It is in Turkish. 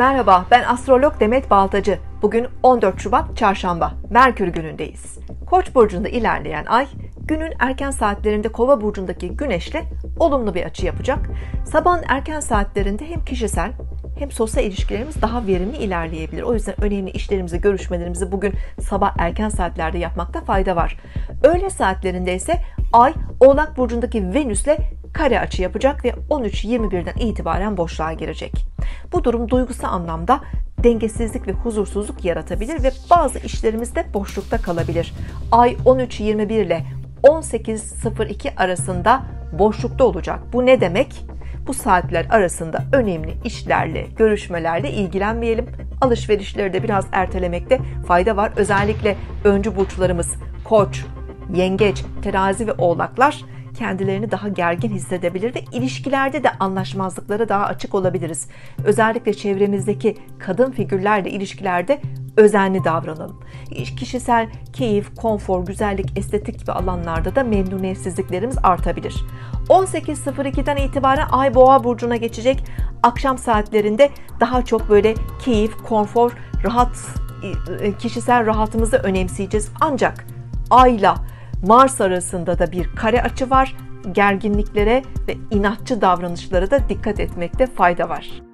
Merhaba, ben astrolog Demet Baltacı. Bugün 14 Şubat Çarşamba, Merkür günündeyiz. Koç burcunda ilerleyen ay, günün erken saatlerinde Kova burcundaki Güneş'le olumlu bir açı yapacak. Sabahın erken saatlerinde hem kişisel hem sosyal ilişkilerimiz daha verimli ilerleyebilir. O yüzden önemli işlerimizi, görüşmelerimizi bugün sabah erken saatlerde yapmakta fayda var. Öğle saatlerinde ise Ay Oğlak burcundaki Venüs'le kare açı yapacak ve 13-21'den itibaren boşluğa girecek. Bu durum duygusal anlamda dengesizlik ve huzursuzluk yaratabilir ve bazı işlerimizde boşlukta kalabilir. Ay 13-21 ile 18.02 arasında boşlukta olacak. Bu ne demek? Bu saatler arasında önemli işlerle, görüşmelerle ilgilenmeyelim. Alışverişleri de biraz ertelemekte fayda var. Özellikle öncü burçlarımız Koç, Yengeç, Terazi ve Oğlaklar kendilerini daha gergin hissedebilir ve ilişkilerde de anlaşmazlıklara daha açık olabiliriz. Özellikle çevremizdeki kadın figürlerle ilişkilerde özenli davranalım. Kişisel keyif, konfor, güzellik, estetik gibi alanlarda da memnuniyetsizliklerimiz artabilir. 18.02'den itibaren Ay Boğa burcuna geçecek. Akşam saatlerinde daha çok böyle keyif, konfor, rahat kişisel rahatımızı önemseyeceğiz. Ancak Ayla Mars arasında da bir kare açı var. Gerginliklere ve inatçı davranışlara da dikkat etmekte fayda var.